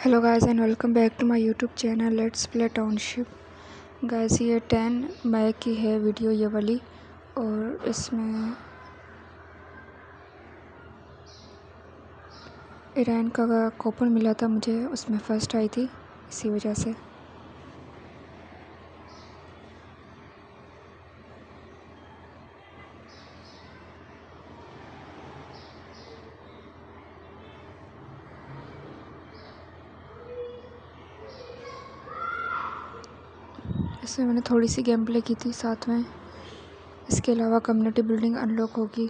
Hello guys and welcome back to my YouTube channel let's play township guys ये ten मई की है video ये वाली और इसमें ईरान का कॉपन मिला था मुझे, उसमें फ़र्स्ट आई थी, इसी वजह से। इसमें मैंने थोड़ी सी गेम प्ले की थी साथ में। इसके अलावा कम्युनिटी बिल्डिंग अनलॉक होगी।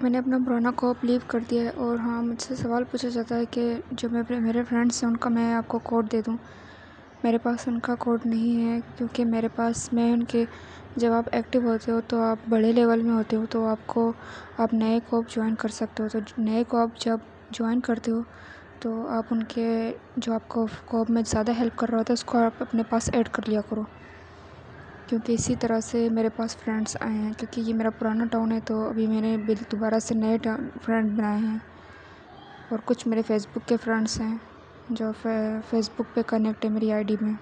मैंने अपना पुराना कॉप लीव कर दिया है और हाँ मुझसे सवाल पूछा जाता है कि जो मेरे मेरे फ्रेंड्स हैं, उनका मैं आपको कोड दे दूँ। मेरे पास उनका कोड नहीं है क्योंकि मेरे पास, मैं उनके जब आप एक्टिव होते हो तो आप बड़े लेवल में होते हो तो आपको, आप नए कॉप ज्वाइन कर सकते हो। तो नए कॉप जब ज्वाइन करते हो तो आप उनके जो आपको कॉप में ज़्यादा हेल्प कर रहा होता है, उसको आप अपने पास ऐड कर लिया करो। क्योंकि इसी तरह से मेरे पास फ्रेंड्स आए हैं, क्योंकि ये मेरा पुराना टाउन है तो अभी मैंने दोबारा से नए फ्रेंड बनाए हैं। और कुछ मेरे फेसबुक के फ्रेंड्स हैं, जो फेसबुक पे कनेक्ट है मेरी आईडी में।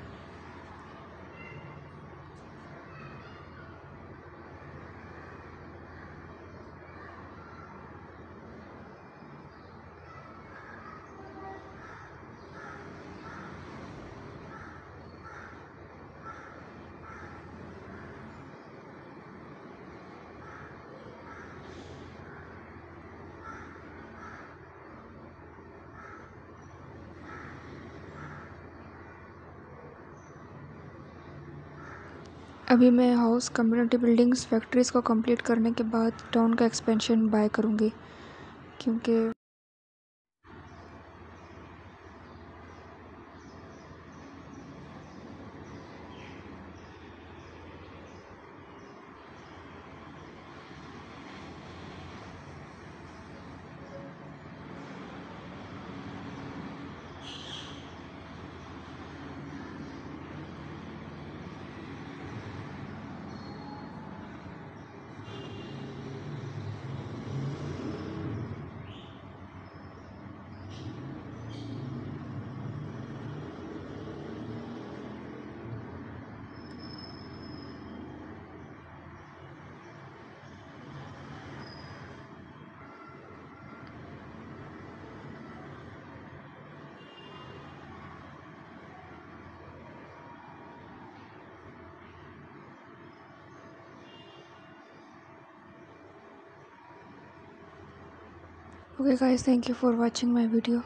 अभी मैं हाउस कम्युनिटी बिल्डिंग्स फैक्ट्रीज़ को कंप्लीट करने के बाद टाउन का एक्सपेंशन बाय करूँगी। क्योंकि okay guys thank you for watching my video